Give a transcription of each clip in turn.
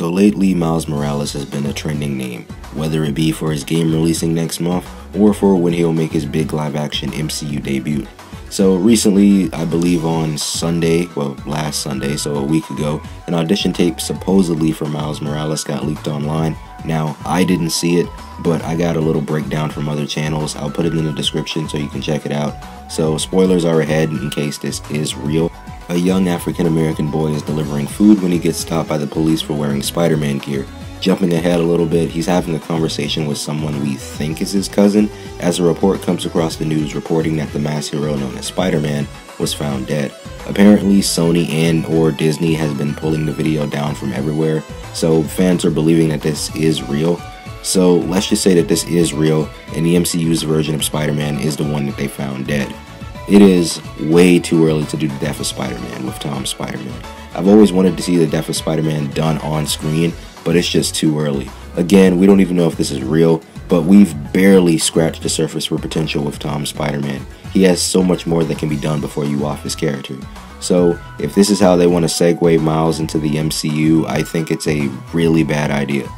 So lately, Miles Morales has been a trending name, whether it be for his game releasing next month or for when he'll make his big live action MCU debut. So recently, I believe on Sunday, well, last Sunday, so a week ago, an audition tape supposedly for Miles Morales got leaked online. Now, I didn't see it, but I got a little breakdown from other channels. I'll put it in the description so you can check it out. So, spoilers are ahead in case this is real. A young African American boy is delivering food when he gets stopped by the police for wearing Spider Man gear. Jumping ahead a little bit, he's having a conversation with someone we think is his cousin as a report comes across the news reporting that the mass hero known as Spider-Man was found dead. Apparently, Sony and or Disney has been pulling the video down from everywhere, so fans are believing that this is real. So let's just say that this is real, and the MCU's version of Spider-Man is the one that they found dead. It is way too early to do the death of Spider-Man with Tom Spider-Man. I've always wanted to see the death of Spider-Man done on screen, but it's just too early. Again, we don't even know if this is real, but we've barely scratched the surface for potential with Tom Spider-Man. He has so much more that can be done before you off his character. So, if this is how they want to segue Miles into the MCU, I think it's a really bad idea.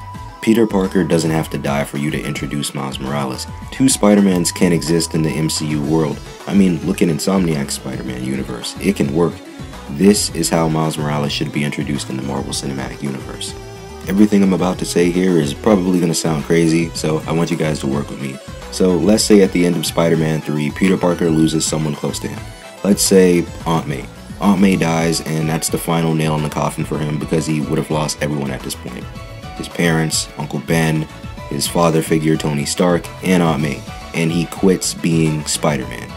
Peter Parker doesn't have to die for you to introduce Miles Morales. Two Spider-Mans can exist in the MCU world. I mean, look at Insomniac's Spider-Man universe. It can work. This is how Miles Morales should be introduced in the Marvel Cinematic Universe. Everything I'm about to say here is probably going to sound crazy, so I want you guys to work with me. So let's say at the end of Spider-Man 3, Peter Parker loses someone close to him. Let's say Aunt May. Aunt May dies, and that's the final nail in the coffin for him because he would have lost everyone at this point his parents, Uncle Ben, his father figure Tony Stark, and Aunt May, and he quits being Spider-Man.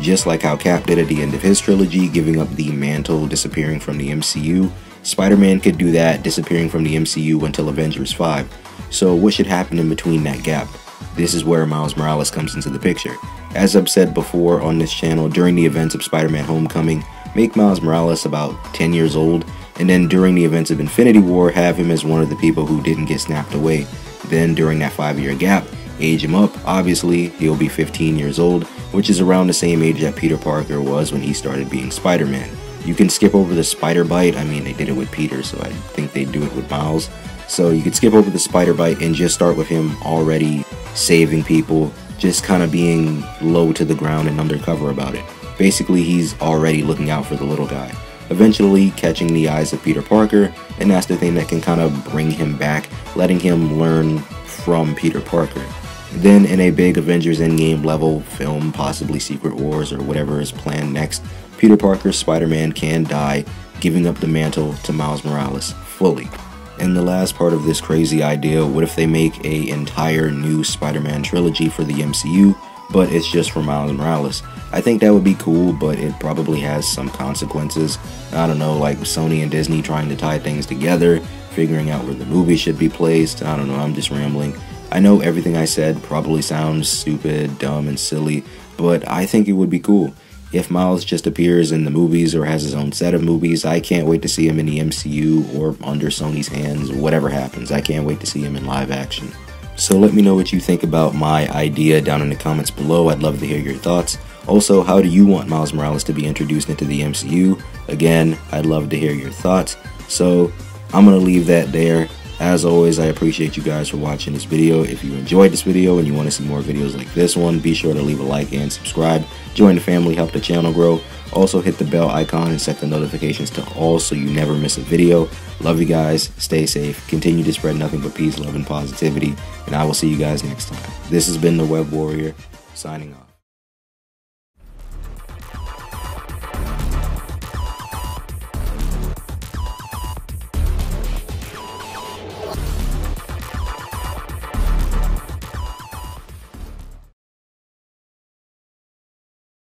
Just like how Cap did at the end of his trilogy, giving up the mantle, disappearing from the MCU, Spider-Man could do that, disappearing from the MCU until Avengers 5. So what should happen in between that gap? This is where Miles Morales comes into the picture. As I've said before on this channel, during the events of Spider-Man Homecoming, make Miles Morales about 10 years old and then during the events of Infinity War, have him as one of the people who didn't get snapped away. Then during that five year gap, age him up. Obviously, he'll be 15 years old, which is around the same age that Peter Parker was when he started being Spider Man. You can skip over the spider bite. I mean, they did it with Peter, so I think they'd do it with Miles. So you could skip over the spider bite and just start with him already saving people, just kind of being low to the ground and undercover about it. Basically, he's already looking out for the little guy eventually catching the eyes of Peter Parker, and that's the thing that can kind of bring him back, letting him learn from Peter Parker. Then, in a big Avengers Endgame level film, possibly Secret Wars or whatever is planned next, Peter Parker's Spider Man can die, giving up the mantle to Miles Morales fully. And the last part of this crazy idea what if they make a entire new Spider Man trilogy for the MCU, but it's just for Miles Morales? I think that would be cool, but it probably has some consequences. I don't know, like Sony and Disney trying to tie things together, figuring out where the movie should be placed. I don't know, I'm just rambling. I know everything I said probably sounds stupid, dumb, and silly, but I think it would be cool. If Miles just appears in the movies or has his own set of movies, I can't wait to see him in the MCU or under Sony's hands, whatever happens. I can't wait to see him in live action. So let me know what you think about my idea down in the comments below. I'd love to hear your thoughts. Also, how do you want Miles Morales to be introduced into the MCU? Again, I'd love to hear your thoughts. So, I'm going to leave that there. As always, I appreciate you guys for watching this video. If you enjoyed this video and you want to see more videos like this one, be sure to leave a like and subscribe. Join the family, help the channel grow. Also, hit the bell icon and set the notifications to all so you never miss a video. Love you guys. Stay safe. Continue to spread nothing but peace, love, and positivity. And I will see you guys next time. This has been the Webbed Warrior, signing off.